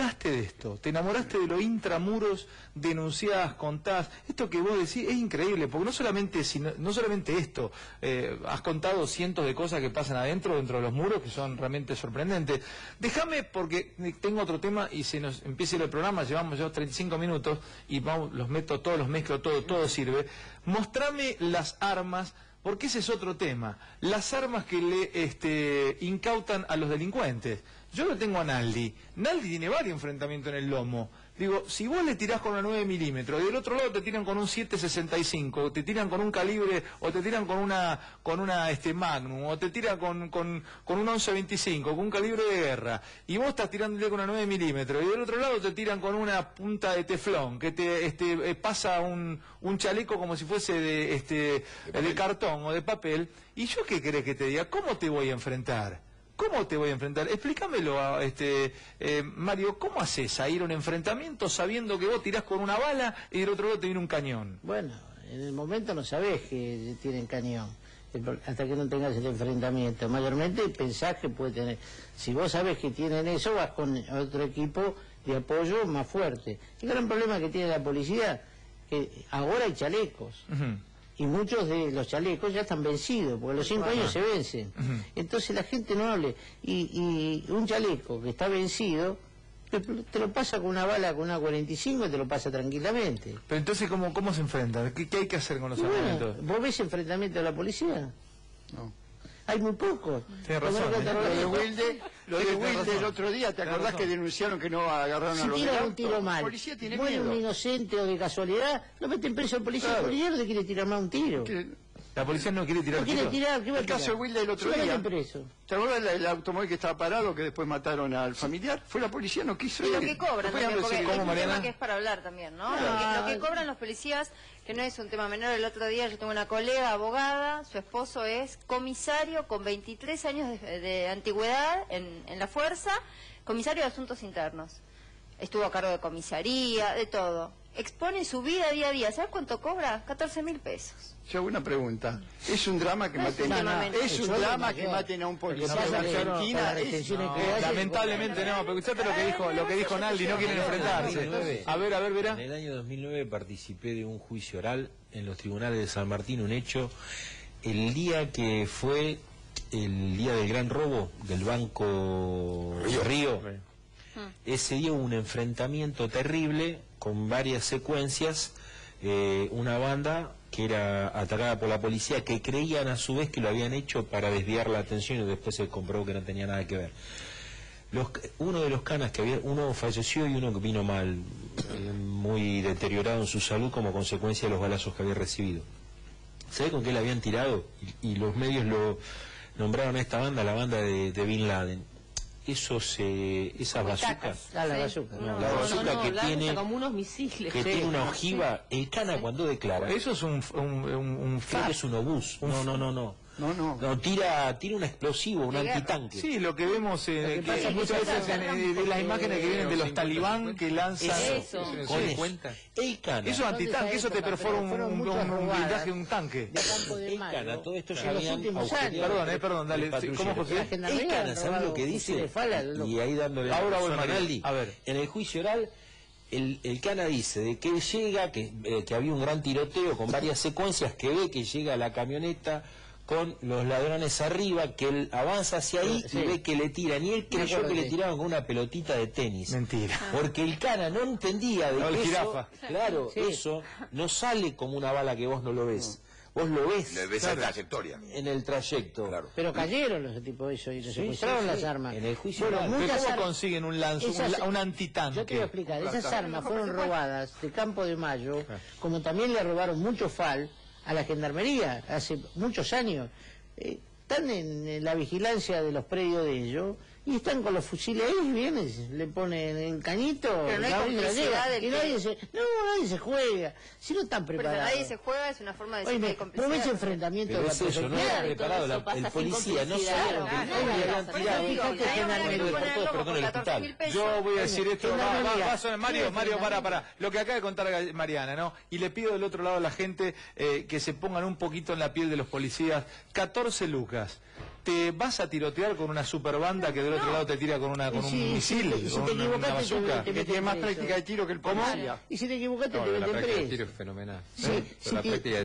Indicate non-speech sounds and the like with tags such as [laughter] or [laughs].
enamoraste de esto, te enamoraste de los intramuros, denunciás, contás, esto que vos decís es increíble, porque no solamente, no solamente esto, eh, has contado cientos de cosas que pasan adentro, dentro de los muros, que son realmente sorprendentes. Déjame, porque tengo otro tema y se nos empieza el programa, llevamos ya 35 minutos y vamos, los meto todos, los mezclo todo, todo sirve. Mostrame las armas porque ese es otro tema. Las armas que le este, incautan a los delincuentes. Yo lo tengo a Naldi. Naldi tiene varios enfrentamientos en el lomo. Digo, si vos le tirás con una 9 milímetros y del otro lado te tiran con un 765, o te tiran con un calibre, o te tiran con una con una este Magnum, o te tiran con, con, con un 1125, con un calibre de guerra, y vos estás tirándole con una 9 milímetros, y del otro lado te tiran con una punta de teflón, que te este, eh, pasa un, un chaleco como si fuese de, este, de cartón o de papel, y yo qué querés que te diga, ¿cómo te voy a enfrentar? ¿Cómo te voy a enfrentar? Explícamelo, a, este, eh, Mario, ¿cómo haces a ir a un enfrentamiento sabiendo que vos tirás con una bala y del otro lado te viene un cañón? Bueno, en el momento no sabés que tienen cañón, pro- hasta que no tengas el enfrentamiento. Mayormente pensás que puede tener. Si vos sabés que tienen eso, vas con otro equipo de apoyo más fuerte. El gran problema que tiene la policía, que ahora hay chalecos. Y muchos de los chalecos ya están vencidos, porque a los cinco años se vencen. Entonces la gente no hable. Y, y un chaleco que está vencido, te, te lo pasa con una bala, con una 45, y te lo pasa tranquilamente. Pero entonces, ¿cómo, cómo se enfrentan? ¿Qué, qué hay que hacer con los bueno, armamentos? ¿Vos ves enfrentamiento de la policía? No. Hay muy pocos. Razón, ¿eh? Lo de. Wilde, [laughs] lo de Wilde el otro día, ¿te acordás que denunciaron que no agarraron a Si los del tira un tiro mal, policía tiene muere un miedo. inocente o de casualidad, lo meten preso al policía. Claro. El policía no te quiere tirar más un tiro. La policía no quiere tirar No quiere tiro. tirar, ¿qué va a El caso de Wilde el otro día. preso. ¿Te acuerdas del, el automóvil que estaba parado que después mataron al familiar? Fue la policía, no quiso Y lo ir. que cobran No también, porque es un tema que es para hablar también, ¿no? Ah. Lo, que, lo que cobran los policías, que no es un tema menor, el otro día yo tengo una colega abogada, su esposo es comisario con 23 años de, de antigüedad en, en la fuerza, comisario de asuntos internos. Estuvo a cargo de comisaría, de todo. Expone su vida día a día. ¿Sabes cuánto cobra? 14 mil pesos. Yo hago una pregunta. ¿Es un drama que No maten ¿Es un drama que maten a un policía Argentina? lamentablemente no, pero escuchate lo que dijo, lo que dijo Naldi, no quieren enfrentarse. A ver, a ver, verá. En el año 2009 participé de un juicio oral en los tribunales de San Martín, un hecho el día que fue el día del gran robo del banco Río. Ese día hubo un enfrentamiento terrible con varias secuencias, eh, una banda que era atacada por la policía que creían a su vez que lo habían hecho para desviar la atención y después se comprobó que no tenía nada que ver. Los, uno de los canas que había, uno falleció y uno vino mal, eh, muy deteriorado en su salud como consecuencia de los balazos que había recibido. ¿Sabe con qué le habían tirado? Y, los medios lo nombraron a esta banda la banda de Bin Laden. Esos, eh, esas bazucas, la Sí. no. la no, que tiene, como unos misiles. que Sí. tiene una ojiva, el cana cuando declara, Eso es un, un, un, un un obús, no, no, no, no. No, no. No, tira, tira un explosivo, un antitanque. Sí, lo que vemos eh, Lo que que pasa es que muchas veces en, en- de las imágenes que vienen de los talibán que lanzan Eso. Con eso. El cana. Eso es antitanque, eso te perfora un, un, blindaje de un tanque. El cana, todo esto ya los habían últimos auxiliado años. Perdón, eh, perdón, dale, ¿cómo. José? El cana, ¿sabes lo que dice? Y ahí dándole Ahora la voy, razón a ver. En el juicio oral, el, el cana dice de que llega, que, eh, que había un gran tiroteo con varias secuencias, que ve que llega la camioneta con los ladrones arriba, que él avanza hacia ahí Sí. y ve que le tiran. Y él creyó que le tiraban con una pelotita de tenis. Mentira. Porque el cana no entendía de No, que eso, claro, Sí. eso no sale como una bala que vos no lo ves. Vos lo ves Le ves la trayectoria. en el trayecto. Claro. Pero cayeron los tipos de eso y les Sí, secuestraron sí, sí. las armas. En el juicio bueno, oral. ¿Pero muchas cómo consiguen un lanzo, un, Esas- la- un antitanque? Yo te voy a explicar, esas armas fueron robadas de Campo de Mayo, como también le robaron mucho FAL a la gendarmería hace muchos años. Eh, están en, en la vigilancia de los predios de ellos y están con los fusiles ahí y vienen, le ponen el cañito, Pero no hay la del y que- nadie se, no, nadie se juega, si no están Pero preparados. nadie se juega, es una forma de decir que Oye, hay ¿no ves complicidad. enfrentamiento Pero de la es eso, no era preparado. La, el policía no sabía lo que Ah, le no, habían por eso tirado. digo, Fíjate la que hora nadie que lo le ponen cortó, el lomo pero con por el 14 mil hospital. pesos. Yo voy a decir esto, en Mario, Mario, para, para. Lo que acaba de contar Mariana, ¿no? Y le pido del otro lado a la gente eh, que se pongan un poquito en la piel de los policías. 14 lucas. Te vas a tirotear con una super banda que del otro lado te tira con una con un misil, y si con te una, equivocaste, te- Que tiene más práctica de tiro que el policía. Y si te equivocaste, No, te meten preso. tiro es fenomenal. Sí, la práctica de